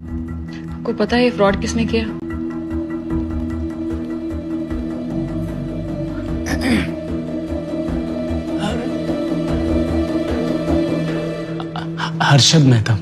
आपको पता है ये फ्रॉड किसने किया? हर्षद मेहता।